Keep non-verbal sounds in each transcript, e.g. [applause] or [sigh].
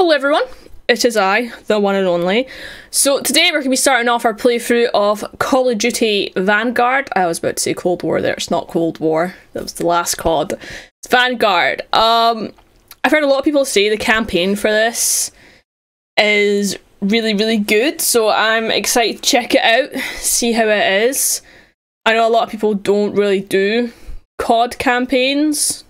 Hello everyone, it is I, the one and only. So today we're going to be starting off our playthrough of Call of Duty Vanguard. I was about to say Cold War there, it's not Cold War. That was the last COD. It's Vanguard. Um, I've heard a lot of people say the campaign for this is really, really good. So I'm excited to check it out, see how it is. I know a lot of people don't really do COD campaigns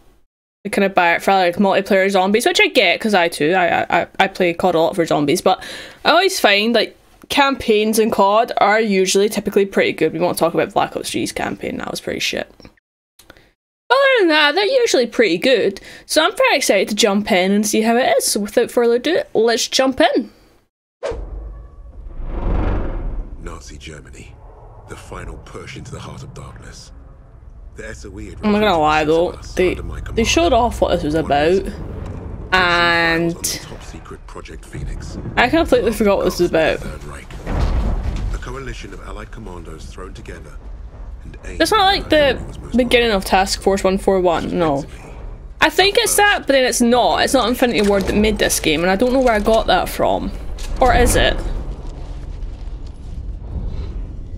kind of buy it for like multiplayer zombies, which I get because I too I, I I play COD a lot for zombies, but I always find like campaigns in COD are usually typically pretty good. We won't talk about Black Ops 3's campaign, that was pretty shit. Other than that, they're usually pretty good. So I'm pretty excited to jump in and see how it is. So without further ado, let's jump in. Nazi Germany, the final push into the heart of darkness. The SOE had I'm not gonna lie though, they they showed off what this was about, and top secret Project Phoenix. I completely forgot what this was about. A coalition of allied commandos thrown together It's not like the whoever was most beginning of Task Force 141, no. I think it's that, but then it's not. It's not Infinity Ward that made this game, and I don't know where I got that from. Or is it?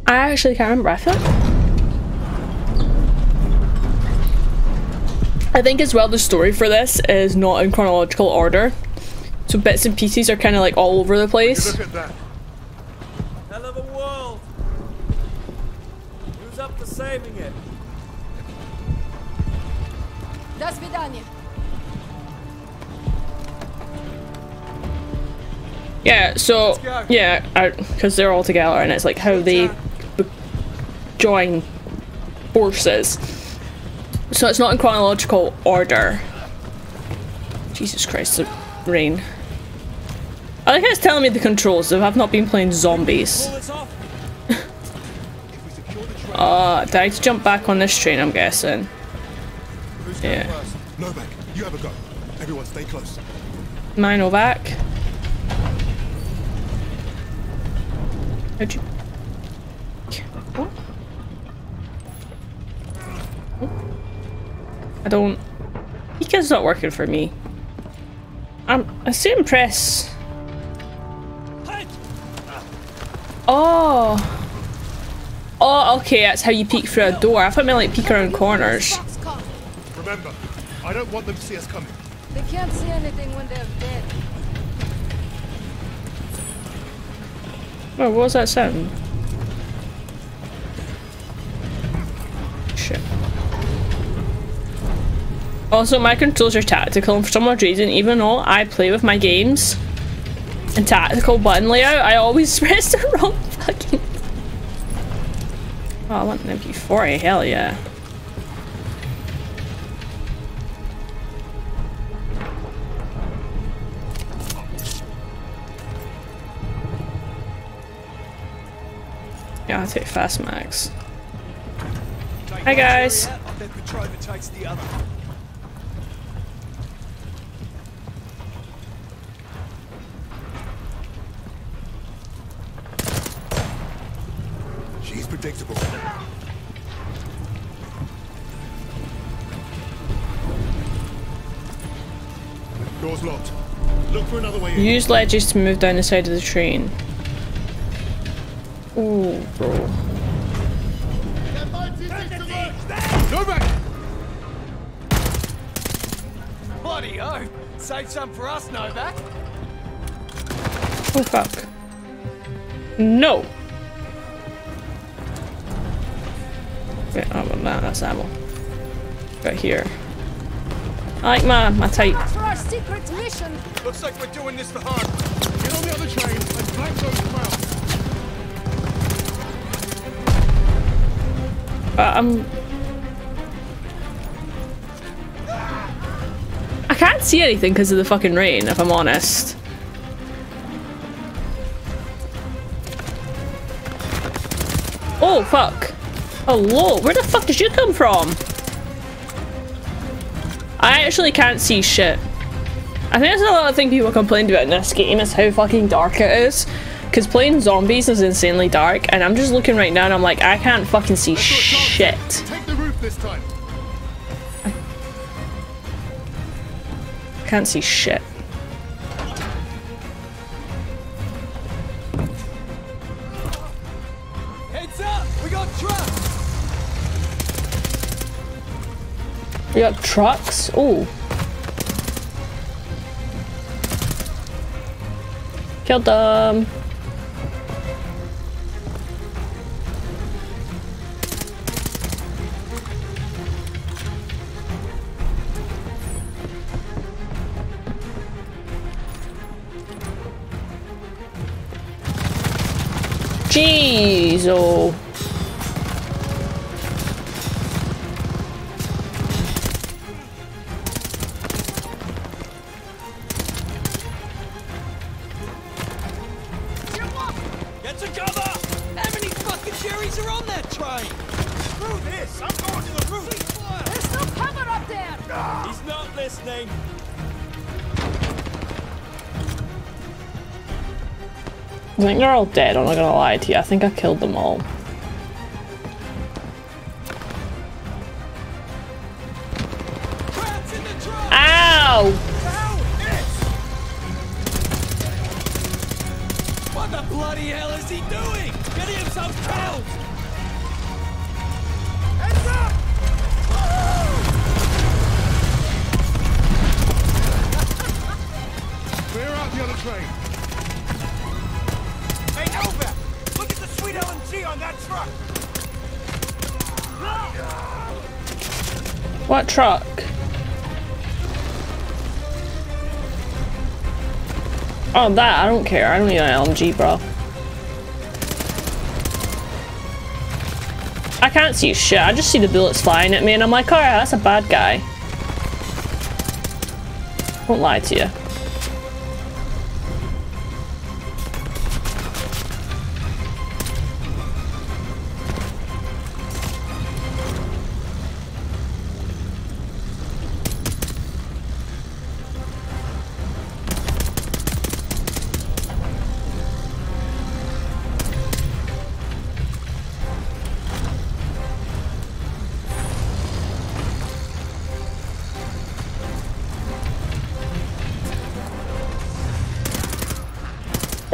I actually can't remember. I feel I think as well the story for this is not in chronological order. So bits and pieces are kind of like all over the place. Look at that. Hell of a world. Who's up for saving it? До свидания. Yeah, so Let's go. yeah, because they're all together, and it's like how they b- join forces. So it's not in chronological order. Jesus Christ, the rain. I think it's telling me the controls if I've not been playing zombies. Us. [laughs] Uh, did I jump back on this train? I'm guessing. Who's Yeah. Novak, you have a go. Everyone stay close. Minovac. How'd you? I don't. Pika's not working for me. I'm. I assume press. Hey! Oh. Oh, okay. That's how you peek through a door. I thought I meant like peek around corners. Foxconn. Remember, I don't want them to see us coming. They can't see anything when they're dead. Oh, what was that sound? Also, my controls are tactical, and for some odd reason, even though I play with my games in tactical button layout, I always [laughs] press the wrong fucking. Oh, I want an MP40, hell yeah. Yeah, I'll take Fast Mags. Hi guys. Door's locked. Look for another way in. Use ledges to move down the side of the train. Ooh, bro. Novak! Bloody oh! Save some for us, Novak. Oh fuck. No! Wait, oh, well, nah, that's ammo. Right here. I like my, my type. For our secret mission. Looks like we're doing this the hard. way. Get on the other train and flank those Krauts. But uh, I'm... Um, I can't see anything because of the fucking rain, if I'm honest. Oh, fuck. Oh, Hello, where the fuck did you come from? I actually can't see shit. I think that's another thing people complained about in this game is how fucking dark it is. Because playing zombies is insanely dark, and I'm just looking right now and I'm like, I can't fucking see shit. Take the roof this time. Can't see shit. Heads up! We got trucks! We got trucks? Oh. Killed them. Jeez, oh. They're all dead, I'm not gonna lie to you. I think I killed them all. Truck? Oh, that, I don't care. I don't need an LMG, bro. I can't see shit. I just see the bullets flying at me and I'm like, alright, that's a bad guy. Won't lie to you.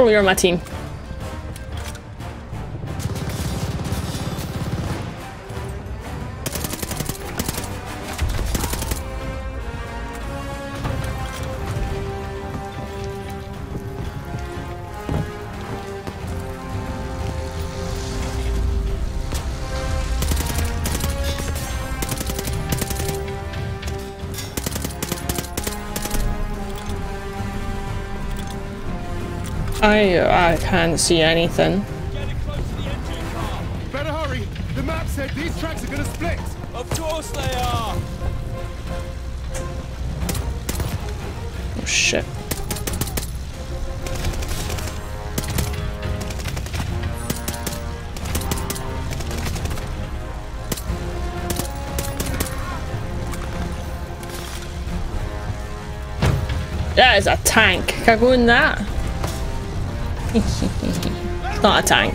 You're on my team. I I can't see anything. Getting close to the engine car! Better hurry. The map said these tracks are gonna split. Of course they are! Oh shit. That is a tank. Can I go in that? [laughs] not a tank.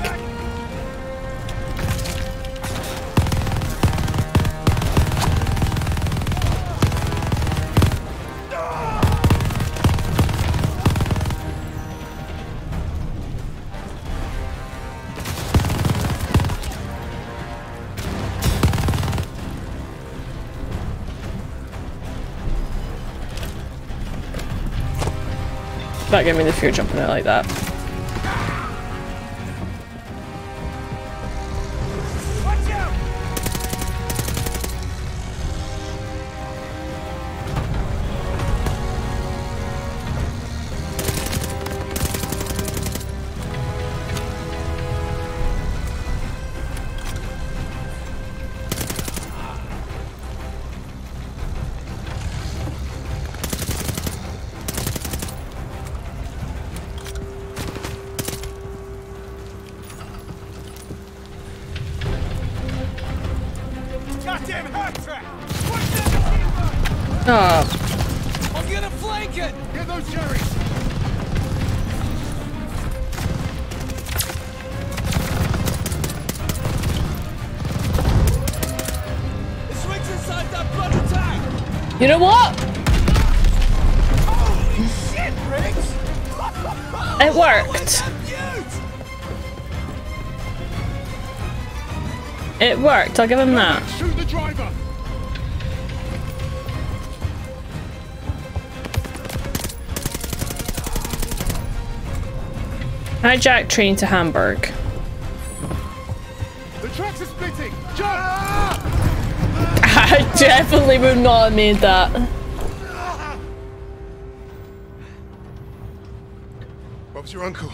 That gave me the fear jumping out like that. It worked. It worked, I'll give him that. Shoot! Hijack train to Hamburg. The tracks are splitting! [laughs] Jump! I definitely would not have made that. Your uncle.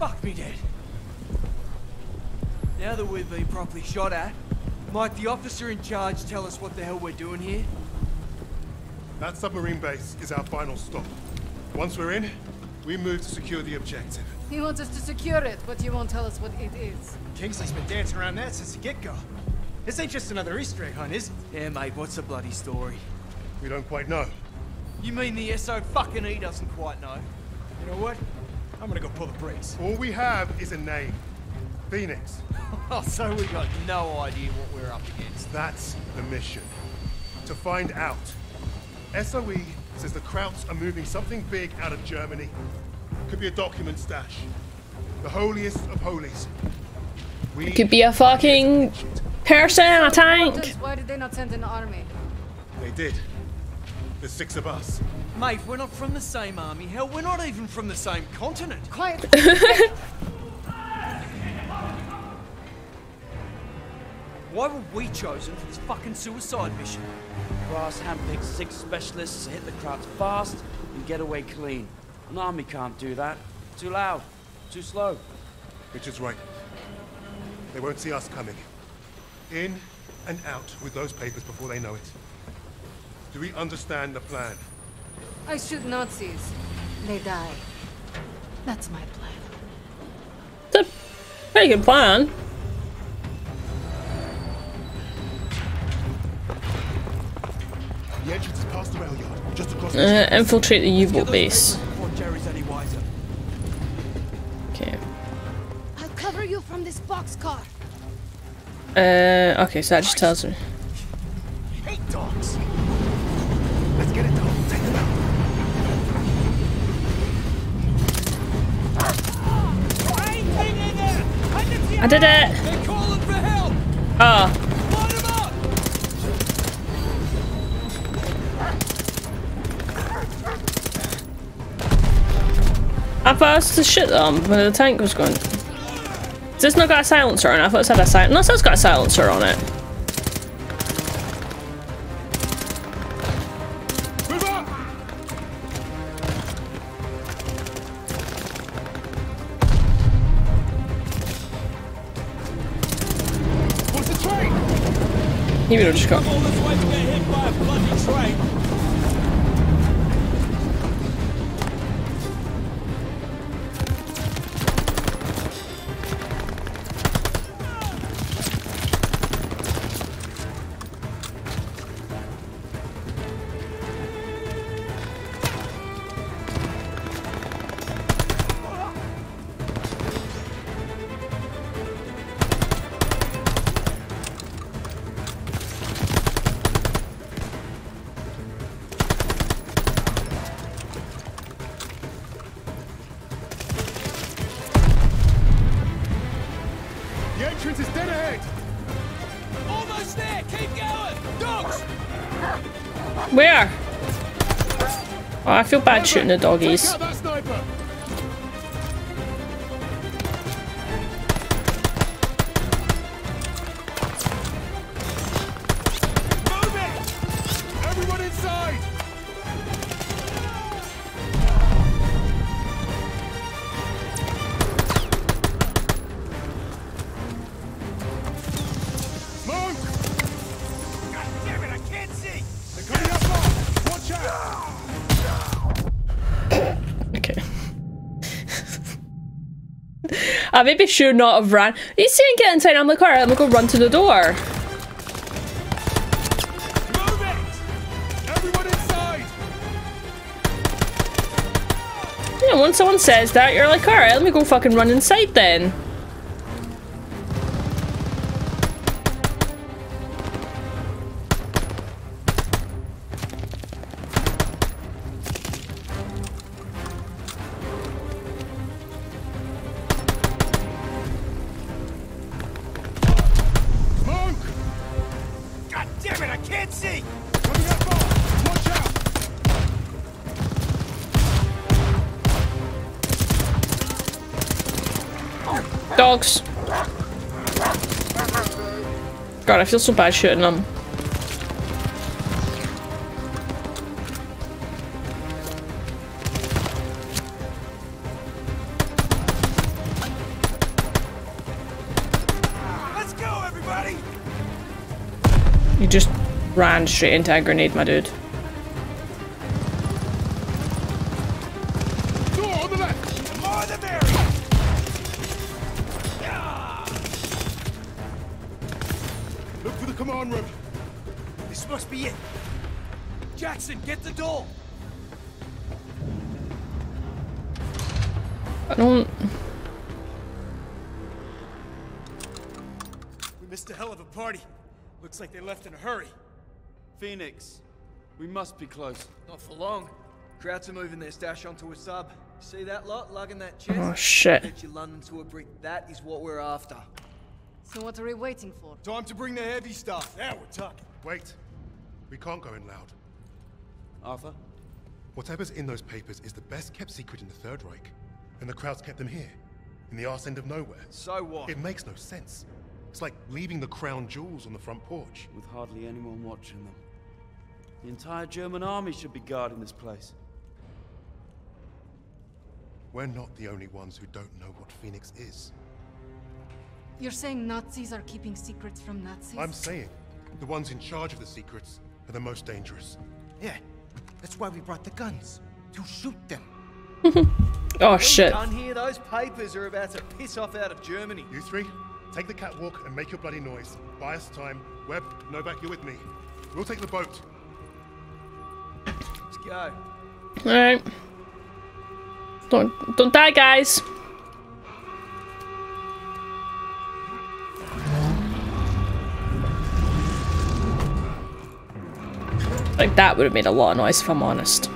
Fuck me dead. Now that we've been properly shot at, might the officer in charge tell us what the hell we're doing here? That submarine base is our final stop. Once we're in, we move to secure the objective. He wants us to secure it, but you won't tell us what it is. Kingsley's been dancing around that since the get-go. This ain't just another Easter egg hunt, is it? Yeah, mate, what's the bloody story? We don't quite know. You mean the SO fucking E doesn't quite know? You know what? I'm gonna go pull the brakes. All we have is a name. Phoenix. [laughs] Oh, so we got no idea what we're up against. That's the mission. To find out. SOE says the Krauts are moving something big out of Germany. Could be a document stash. The holiest of holies. We Could be a fucking person in a tank. Why did they not send an army? They did. There's six of us. Mate, we're not from the same army. Hell, we're not even from the same continent. Quiet. [laughs] [laughs] Why were we chosen for this fucking suicide mission? Brass handpicked six specialists to hit the Krauts fast and get away clean. An army can't do that. Too loud. Too slow. Richard's right. They won't see us coming. In and out with those papers before they know it. Do we understand the plan? I shoot Nazis. They die. That's my plan. It's a pretty good plan. Uh, infiltrate the U-boat base. Before Jerry's any wiser. Okay. I'll cover you from this boxcar. Uh, okay, so that just tells me. Hate dogs. Let's get it done. Take them out. I did it! They're calling for help! Oh, I thought I was to shoot them um, when the tank was going. Has this not got a silencer on it? I thought it had a silencer. No, it has got a silencer on it. Move up! What's the train? He would have just got. Feel bad shooting the doggies. I maybe should not have ran. You see him get inside, I'm like, alright, I'm gonna go run to the door. Move it! Everyone inside! You know, when someone says that, you're like, alright, let me go fucking run inside then. Dogs. God, I feel so bad shooting them. Let's go, everybody! You just ran straight into a grenade, my dude. Missed a hell of a party. Looks like they left in a hurry. Phoenix, we must be close. Not for long. Krauts are moving their stash onto a sub. See that lot lugging that chest? Oh, shit. Bet you London to a brick. That is what we're after. So what are we waiting for? Time to bring the heavy stuff. Now we're talking. Wait. We can't go in loud. Arthur? Whatever's in those papers is the best kept secret in the Third Reich. And the Krauts kept them here, in the arse end of nowhere. So what? It makes no sense. It's like leaving the crown jewels on the front porch. With hardly anyone watching them. The entire German army should be guarding this place. We're not the only ones who don't know what Phoenix is. You're saying Nazis are keeping secrets from Nazis? I'm saying the ones in charge of the secrets are the most dangerous. Yeah, that's why we brought the guns. To shoot them. [laughs] Oh, shit. Done here. Those papers are about to piss off out of Germany. You three, take the catwalk and make your bloody noise. Buy us time. Webb, Novak, you're with me. We'll take the boat. Let's go. Alright. Don't, don't die, guys. Like, that would have made a lot of noise if I'm honest.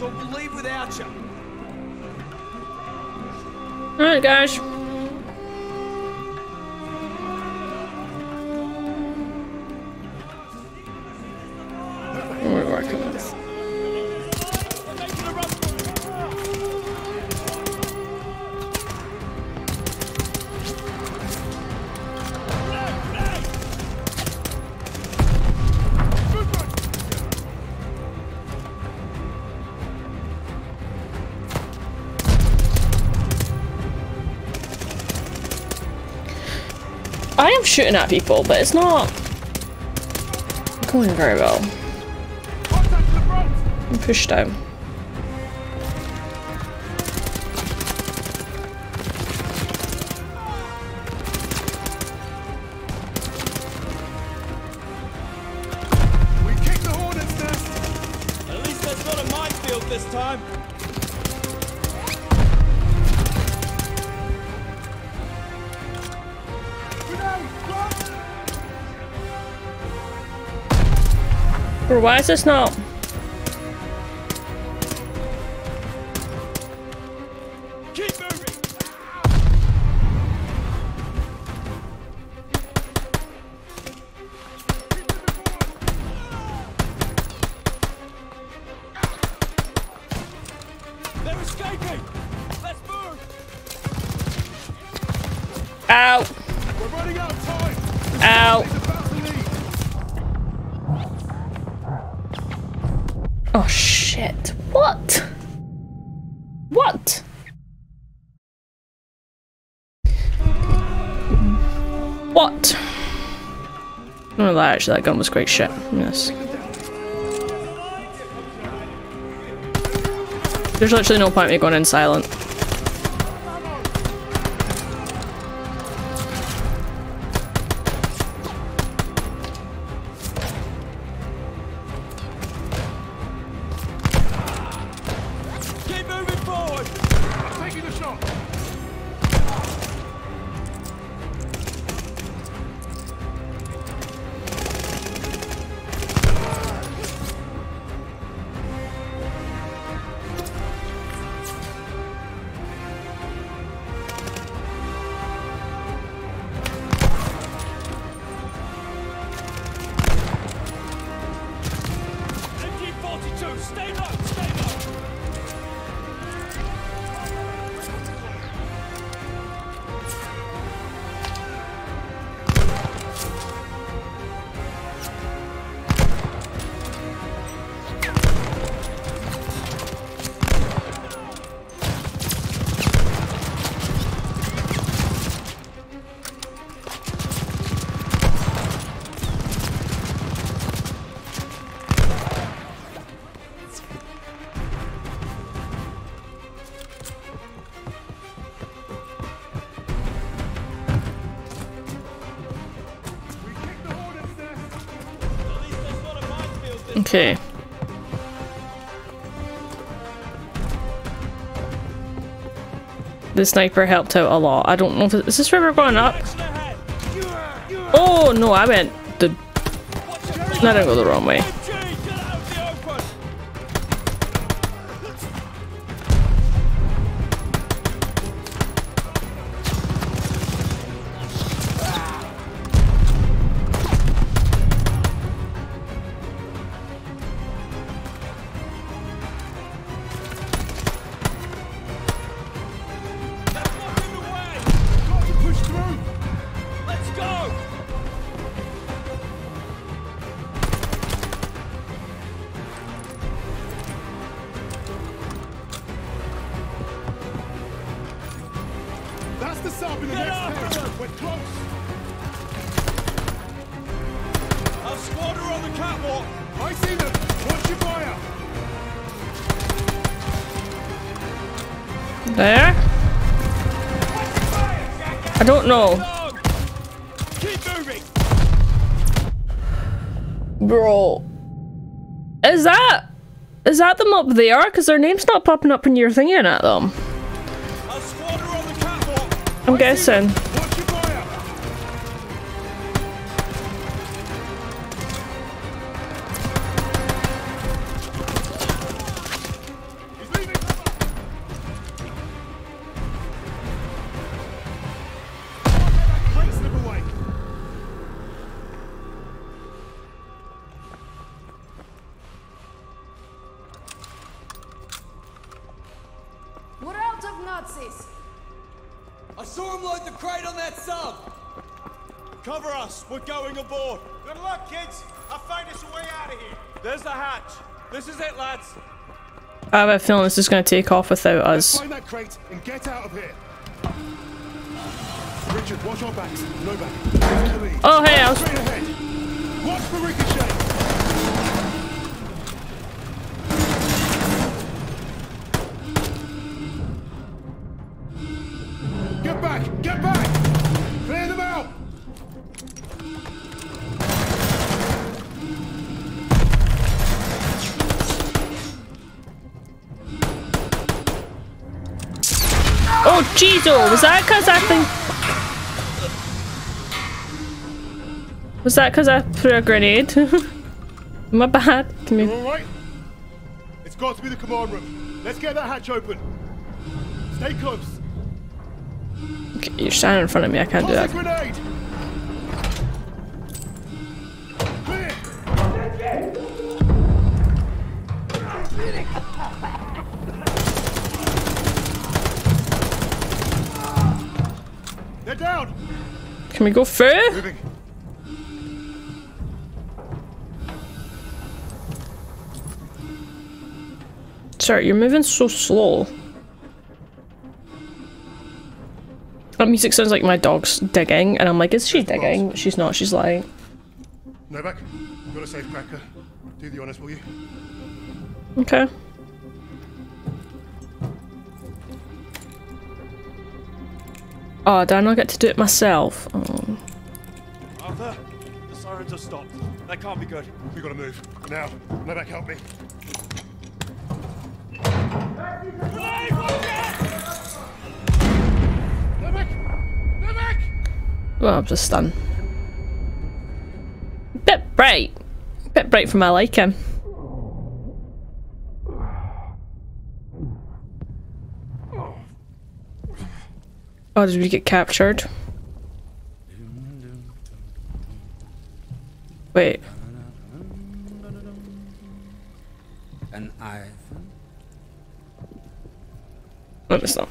Or we'll leave without you. Alright, guys. Shooting at people, but it's not going very well. I'm pushed down. Why is this not? That actually, that gun was great shit. Yes. There's literally no point in me going in silent. The sniper helped out a lot. I don't know if this river going up? Oh no, I went the. I didn't go the wrong way. Don't know. Keep moving! Bro. Is that. Is that them up there? Because their name's not popping up when you're thinking at them. Our on the! I'm guessing. I have a feeling this is going to take off without us. Find that crate and get out of here. Richard, watch our backs. No back. Take the lead. Oh, hey, I was. Jeezo! Was that because I think. Was that because I threw a grenade? [laughs] My bad. Come here. all right? It's got to be the command room. Let's get that hatch open. Stay close. Okay, you're standing in front of me. I can't do Toss that. Can we go? Moving. Sorry, you're moving so slow. That music sounds like my dog's digging, and I'm like, is she digging? But she's not, she's lying. Novak, got a safe cracker. Do the honors, will you? Okay. Oh, did I not get to do it myself? Oh. Arthur, the sirens have stopped. That can't be good. We gotta move. Now. Novak, help me. Grenade, watch it! Novak! Novak! Well, I'm just stunned. Bit bright. Bit bright for my liking. Oh, did we get captured? Wait. An Ivan? No, it's not.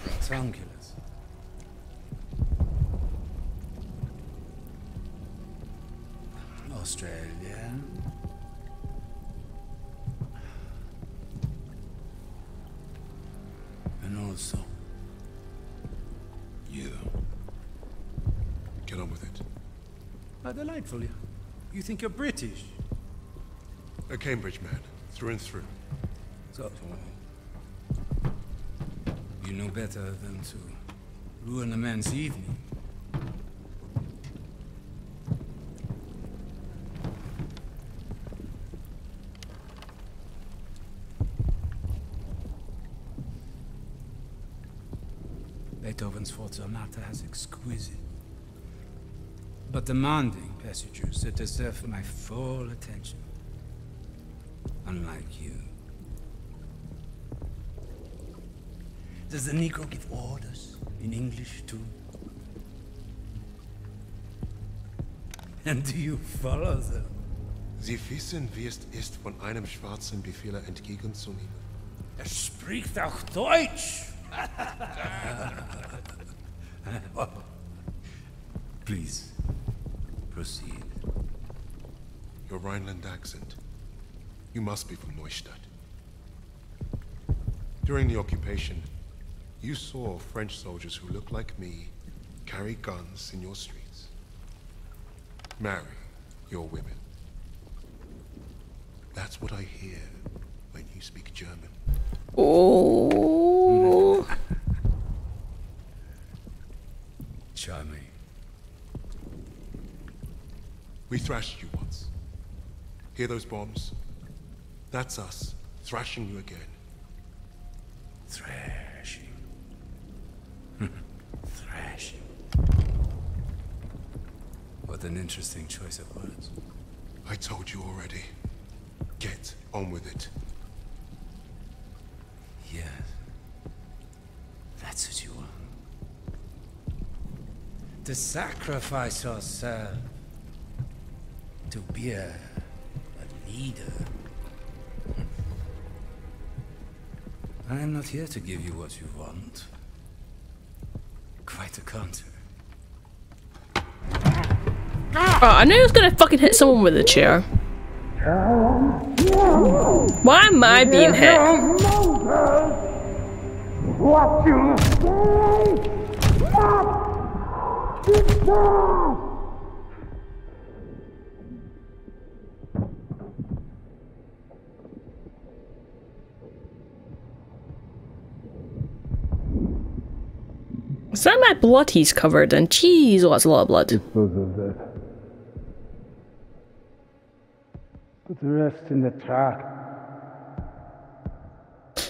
Delightful. You think you're British? A Cambridge man, through and through. So, you know better than to ruin a man's evening. Beethoven's Fourth Sonata has exquisite but demanding passengers that deserve my full attention. Unlike you. Does the Negro give orders in English too? And do you follow them? Sie wissen, wie es ist, von einem Schwarzen Befehle entgegenzunehmen. Er spricht auch Deutsch! [laughs] [laughs] Please, proceed. Your Rhineland accent. You must be from Neustadt. During the occupation, you saw French soldiers who looked like me carry guns in your streets. Marry your women. That's what I hear when you speak German. Oh. Charming. We thrashed you once. Hear those bombs? That's us, thrashing you again. Thrashing. [laughs] Thrashing. What an interesting choice of words. I told you already. Get on with it. Yes. That's what you want. To sacrifice yourself. To be a, a leader. I am not here to give you what you want. Quite the contrary. Oh, I knew he was gonna fucking hit someone with a chair. Why am I being hit? What you say? My blood he's covered in? Jeez, oh, that's a lot of blood. Dispose of that. Put the rest in the truck.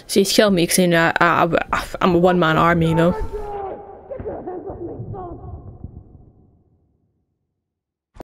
See, he's killed me because you know, I, I, I'm a one-man army, you know.